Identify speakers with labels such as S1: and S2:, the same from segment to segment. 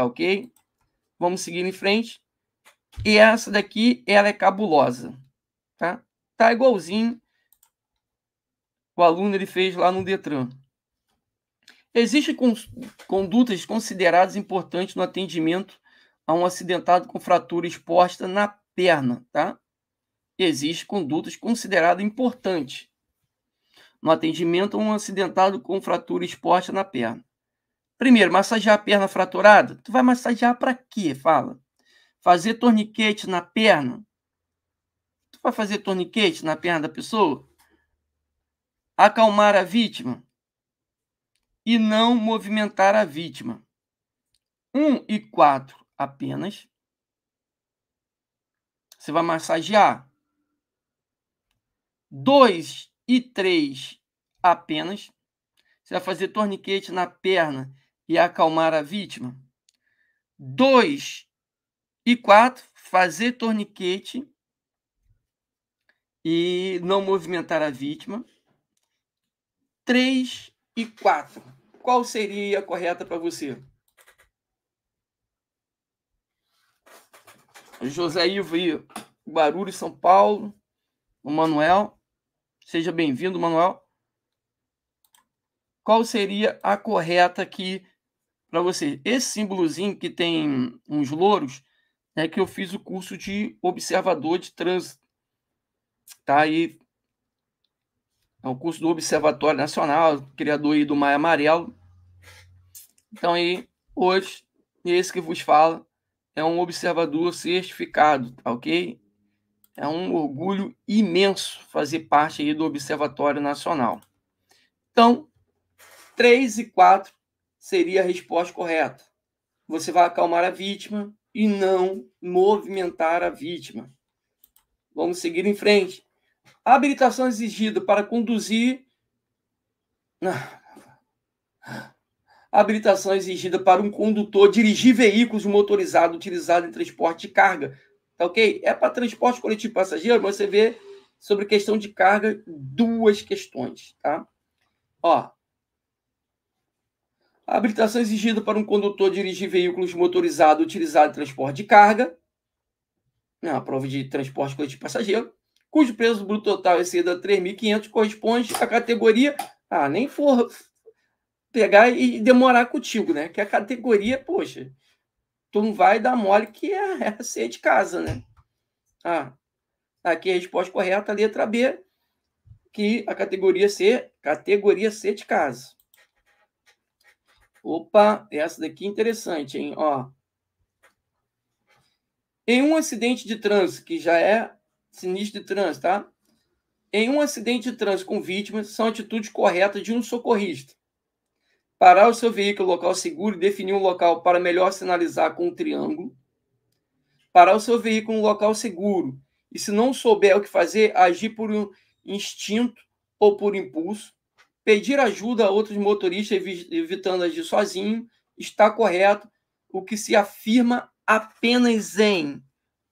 S1: Tá ok? Vamos seguir em frente. E essa daqui, ela é cabulosa. Tá? Tá igualzinho o aluno ele fez lá no Detran. Existem condutas consideradas importantes no atendimento a um acidentado com fratura exposta na perna, tá? Existem condutas consideradas importantes no atendimento a um acidentado com fratura exposta na perna. Primeiro, massagear a perna fraturada. Tu vai massagear para quê? Fala. Fazer torniquete na perna. Tu vai fazer torniquete na perna da pessoa? Acalmar a vítima e não movimentar a vítima. 1 e 4 apenas. Você vai massagear. 2 e 3 apenas. Você vai fazer torniquete na perna e acalmar a vítima. 2 e 4, fazer torniquete e não movimentar a vítima. 3 e 4. Qual seria a correta para você? José Ivo aí, Barulho, São Paulo. O Manuel. Seja bem-vindo, Manuel. Qual seria a correta aqui para você. Esse símbolozinho que tem uns louros é que eu fiz o curso de observador de trânsito. Tá aí. É o curso do Observatório Nacional, criador aí do Maia Amarelo. Então aí, hoje, esse que vos fala é um observador certificado, tá ok? É um orgulho imenso fazer parte aí do Observatório Nacional. Então, 3 e 4 seria a resposta correta. Você vai acalmar a vítima e não movimentar a vítima. Vamos seguir em frente. Habilitação exigida para conduzir. A habilitação exigida para um condutor dirigir veículos motorizados utilizados em transporte de carga. Tá ok? É para transporte coletivo passageiro, mas você vê sobre questão de carga duas questões, tá? Ó, a habilitação exigida para um condutor dirigir veículos motorizados utilizados em transporte de carga, na prova de transporte coletivo passageiro, cujo preço bruto total exceda 3.500, corresponde à categoria. Ah, nem for pegar e demorar contigo, né? Que a categoria, poxa, tu não vai dar mole que é, é ser de casa, né? Ah, aqui a resposta correta, letra B, que a categoria C, categoria C de casa. Opa, essa daqui é interessante, hein? Ó. Em um acidente de trânsito, que já é sinistro de trânsito, tá? Em um acidente de trânsito com vítimas, são atitudes corretas de um socorrista. Parar o seu veículo local seguro e definir um local para melhor sinalizar com um triângulo. Parar o seu veículo no local seguro e, se não souber o que fazer, agir por um instinto ou por impulso Pedir ajuda a outros motoristas, evitando agir sozinho, está correto, o que se afirma apenas em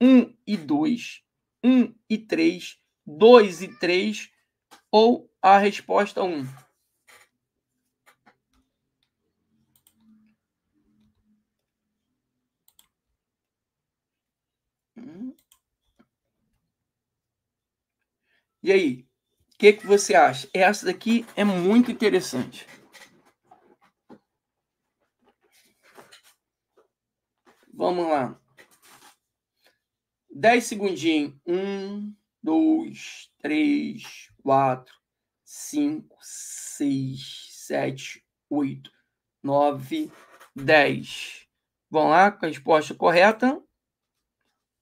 S1: 1 e 2, 1 e 3, 2 e 3, ou a resposta 1. E aí, que, que você acha? Essa daqui é muito interessante. Vamos lá. 10 segundinhos. 1, 2, 3, 4, 5, 6, 7, 8, 9, 10. Vamos lá com a resposta correta.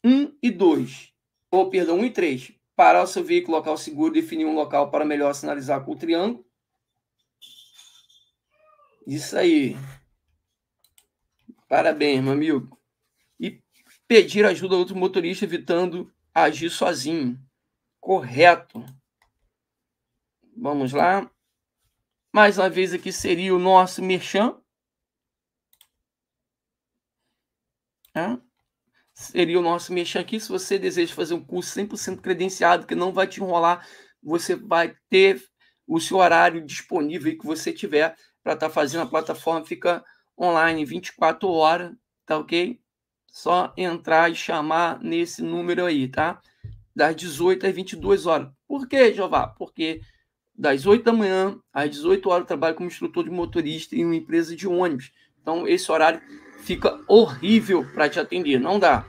S1: 1 e 2. Ou, perdão, 1 e 3 parar o seu veículo local seguro, definir um local para melhor sinalizar com o triângulo. Isso aí. Parabéns, meu amigo. E pedir ajuda a outro motorista, evitando agir sozinho. Correto. Vamos lá. Mais uma vez aqui seria o nosso merchan. É? Seria o nosso mexer aqui. Se você deseja fazer um curso 100% credenciado, que não vai te enrolar, você vai ter o seu horário disponível que você tiver para estar tá fazendo. A plataforma fica online 24 horas, tá ok? Só entrar e chamar nesse número aí, tá? Das 18 às 22 horas. Por quê, Jeová? Porque das 8 da manhã às 18 horas eu trabalho como instrutor de motorista em uma empresa de ônibus. Então, esse horário fica horrível para te atender, não dá.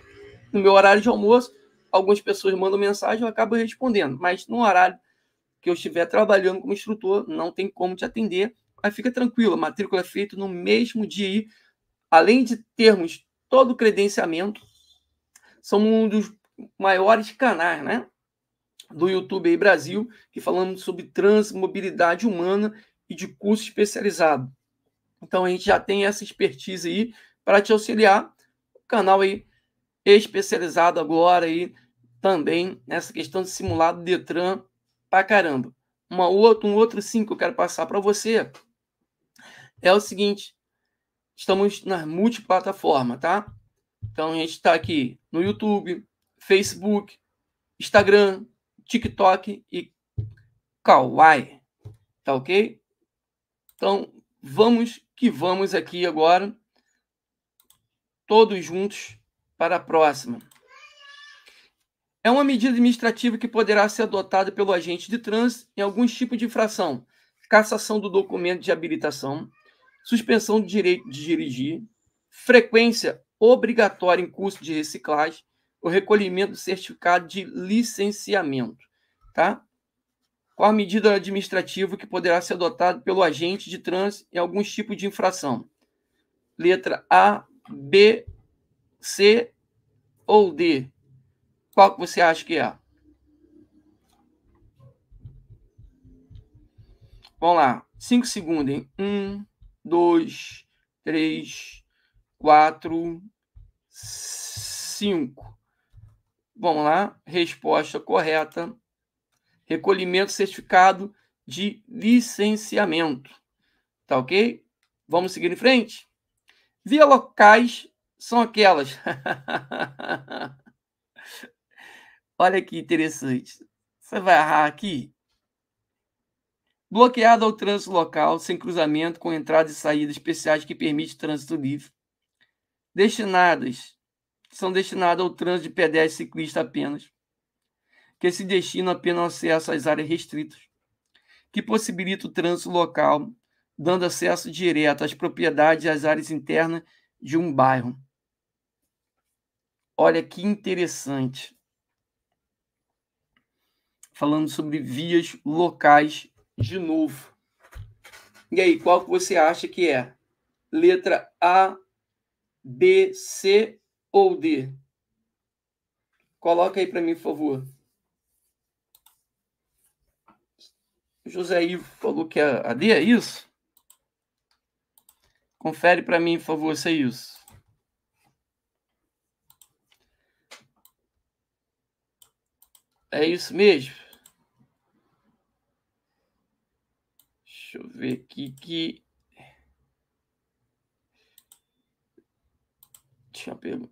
S1: No meu horário de almoço, algumas pessoas mandam mensagem, eu acabo respondendo, mas no horário que eu estiver trabalhando como instrutor, não tem como te atender, mas fica tranquilo, a matrícula é feita no mesmo dia. Além de termos todo o credenciamento, somos um dos maiores canais, né? Do YouTube aí Brasil, que falamos sobre transmobilidade humana e de curso especializado. Então a gente já tem essa expertise aí para te auxiliar. Canal aí especializado agora aí também nessa questão de simulado Detran pra caramba. Uma outra, um outro sim que eu quero passar para você é o seguinte: estamos na multiplataforma, tá? Então a gente está aqui no YouTube, Facebook, Instagram, TikTok e Kawaii. Tá ok? Então vamos que vamos aqui agora, todos juntos, para a próxima é uma medida administrativa que poderá ser adotada pelo agente de trânsito em alguns tipos de infração: cassação do documento de habilitação, suspensão do direito de dirigir, frequência obrigatória em curso de reciclagem, o recolhimento do certificado de licenciamento, tá? Qual a medida administrativa que poderá ser adotada pelo agente de trânsito em alguns tipos de infração? Letra A, B, C ou D? Qual que você acha que é? Vamos lá. Cinco segundos, hein? Um, dois, três, quatro, cinco. Vamos lá. Resposta correta. Recolhimento certificado de licenciamento. Tá ok? Vamos seguir em frente? Via locais são aquelas. Olha que interessante. Você vai errar aqui. Bloqueado ao trânsito local, sem cruzamento, com entradas e saídas especiais que permite trânsito livre. Destinadas, são destinadas ao trânsito de pedestre e ciclista apenas, que se destinam apenas ao acesso às áreas restritas, que possibilita o trânsito local, dando acesso direto às propriedades e às áreas internas de um bairro. Olha que interessante falando sobre vias locais de novo. E aí, qual que você acha que é? Letra A, B, C ou D? Coloca aí para mim, por favor. José Ivo falou que a D é isso? Confere para mim, por favor, é isso. É isso mesmo? Deixa eu ver aqui que. Deixa eu pegar.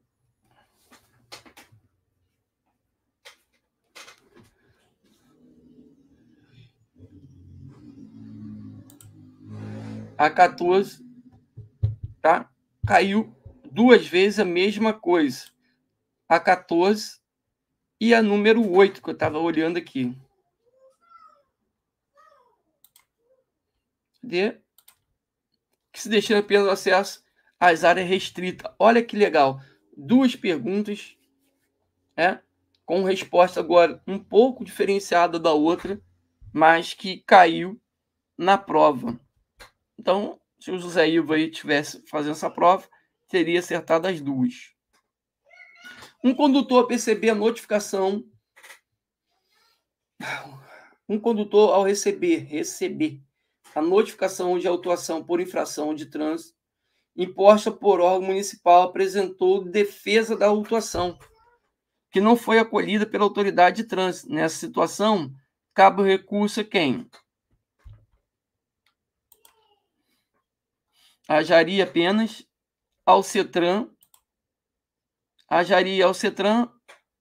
S1: A 14, tá? Caiu duas vezes a mesma coisa. A 14 e a número 8, que eu estava olhando aqui. de que se destina apenas acesso às áreas restritas. Olha que legal. Duas perguntas, é, com resposta agora um pouco diferenciada da outra, mas que caiu na prova. Então, se o José Ivo aí tivesse fazendo essa prova, teria acertado as duas. Um condutor perceber a notificação. Um condutor ao receber, receber a notificação de autuação por infração de trânsito imposta por órgão municipal apresentou defesa da autuação, que não foi acolhida pela autoridade de trânsito. Nessa situação, cabe o recurso a quem? Ajaria apenas ao CETRAN, ajaria ao CETRAN,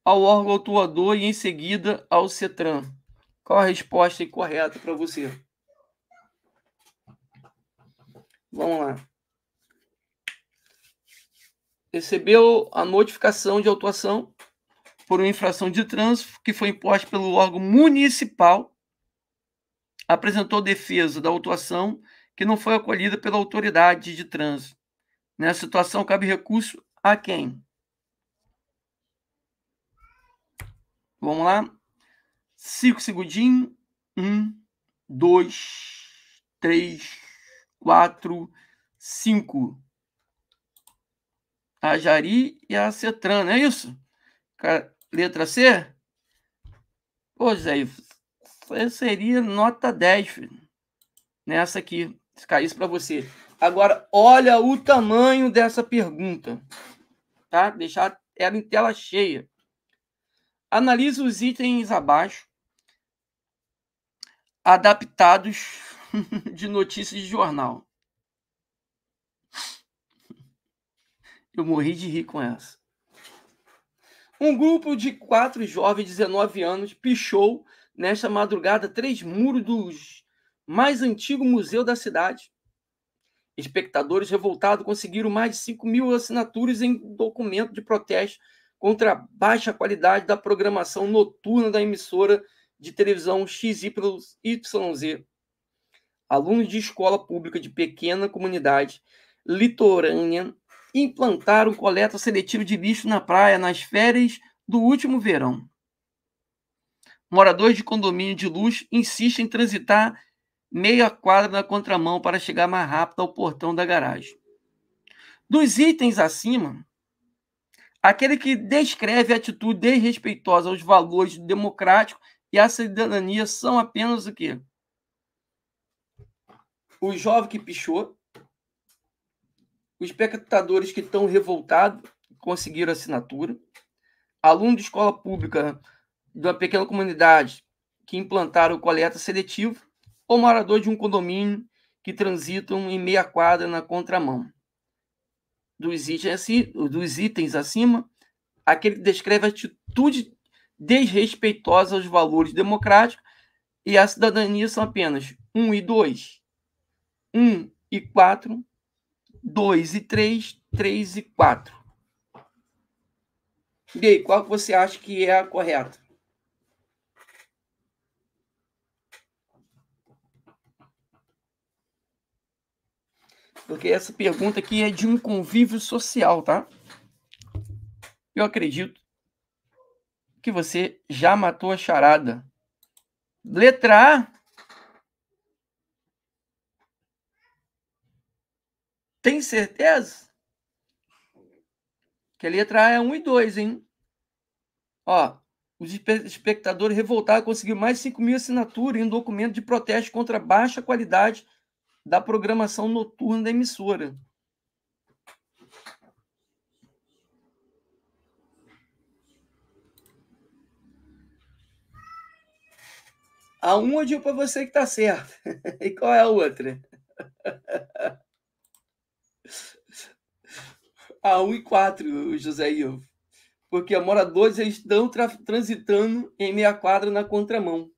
S1: ao órgão autuador e em seguida ao CETRAN. Qual a resposta correta para você? Vamos lá. recebeu a notificação de autuação por uma infração de trânsito que foi imposta pelo órgão municipal, apresentou defesa da autuação que não foi acolhida pela autoridade de trânsito. Nessa situação, cabe recurso a quem? Vamos lá. Cinco segundinhos. Um, dois, três, quatro, cinco. A Jari e a Cetran, não é isso? Letra C? Pô, Zé, seria nota 10, filho. Nessa aqui. Se caísse para você. Agora, olha o tamanho dessa pergunta. Tá? Deixar ela em tela cheia. Analise os itens abaixo, adaptados de notícias de jornal. Eu morri de rir com essa. Um grupo de quatro jovens de 19 anos pichou nesta madrugada três muros do mais antigo museu da cidade. Espectadores revoltados conseguiram mais de 5 mil assinaturas em documento de protesto contra a baixa qualidade da programação noturna da emissora de televisão XYZ. Alunos de escola pública de pequena comunidade litorânea implantaram coleta seletiva de lixo na praia nas férias do último verão. Moradores de condomínio de luxo insistem em transitar meia quadra na contramão para chegar mais rápido ao portão da garagem. Dos itens acima, aquele que descreve a atitude desrespeitosa aos valores democráticos e à cidadania são apenas o quê? O jovem que pichou, os espectadores que estão revoltados conseguiram assinatura, aluno de escola pública de uma pequena comunidade que implantaram coleta seletiva, ou morador de um condomínio que transitam em meia quadra na contramão. Dos itens, acima, aquele que descreve a atitude desrespeitosa aos valores democráticos e à cidadania são apenas 1 e 2, 1 e 4, 2 e 3, 3 e 4. E aí, qual você acha que é a correta? Porque essa pergunta aqui é de um convívio social, tá? Eu acredito que você já matou a charada. Letra A. Tem certeza? Que a letra A é 1 e 2, hein? Ó, os espectadores revoltados conseguiram mais de 5 mil assinaturas em um documento de protesto contra a baixa qualidade da programação noturna da emissora. A uma eu digo para você que está certo. e qual é a outra? a 1 e 4, José Ivo. Porque moradores estão transitando em meia quadra na contramão.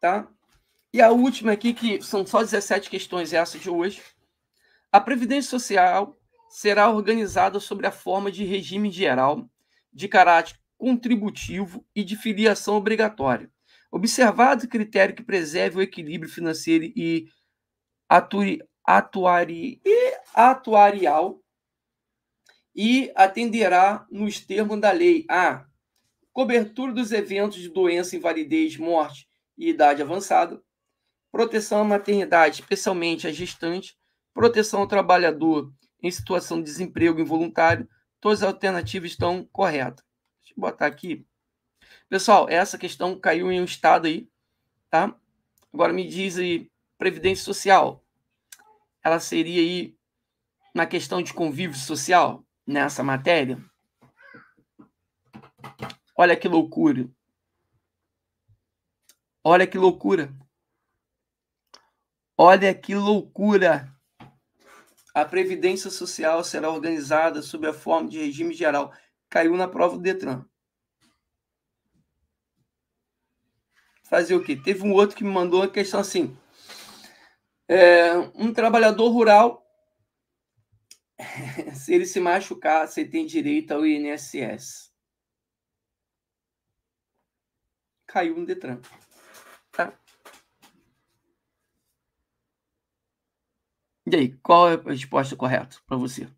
S1: Tá? E a última aqui, que são só 17 questões essa de hoje. A Previdência Social será organizada sobre a forma de regime geral, de caráter contributivo e de filiação obrigatória. Observado o critério que preserve o equilíbrio financeiro e atuari, e atuarial e atenderá nos termos da lei a cobertura dos eventos de doença, invalidez, morte e idade avançada, proteção à maternidade, especialmente à gestante, proteção ao trabalhador em situação de desemprego involuntário, todas as alternativas estão corretas. Deixa eu botar aqui. Pessoal, essa questão caiu em um estado aí, tá? Agora me diz aí, previdência social. Ela seria aí na questão de convívio social nessa matéria? Olha que loucura. Olha que loucura. Olha que loucura! A Previdência Social será organizada sob a forma de regime geral. Caiu na prova do Detran. Fazer o quê? Teve um outro que me mandou uma questão assim. É, um trabalhador rural se ele se machucar, você tem direito ao INSS. Caiu no Detran. E aí, qual é a resposta correta para você?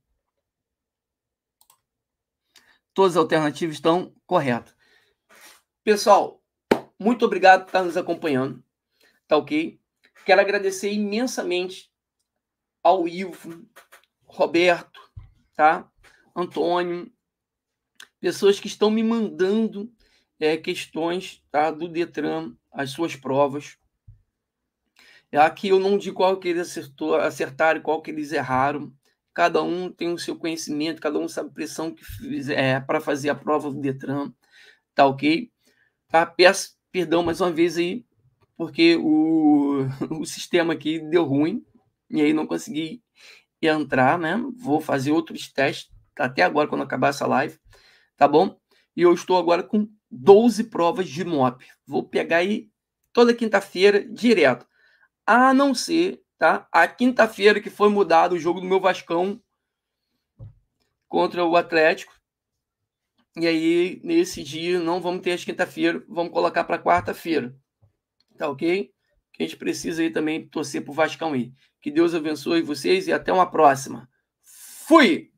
S1: Todas as alternativas estão corretas. Pessoal, muito obrigado por estar nos acompanhando. Tá ok? Quero agradecer imensamente ao Ivo, Roberto, tá? Antônio, pessoas que estão me mandando é, questões tá, do Detran, as suas provas. Aqui eu não digo qual que eles acertou, acertaram qual que eles erraram. Cada um tem o seu conhecimento, cada um sabe a pressão que é para fazer a prova do Detran, tá ok? Tá? Peço perdão mais uma vez aí, porque o, o sistema aqui deu ruim, e aí não consegui entrar, né? Vou fazer outros testes até agora, quando acabar essa live, tá bom? E eu estou agora com 12 provas de MOP. Vou pegar aí toda quinta-feira direto. A não ser, tá? A quinta-feira que foi mudado o jogo do meu Vascão contra o Atlético. E aí, nesse dia, não vamos ter as quinta-feira, vamos colocar para quarta-feira. Tá ok? Que a gente precisa aí também torcer pro Vascão aí. Que Deus abençoe vocês e até uma próxima. Fui!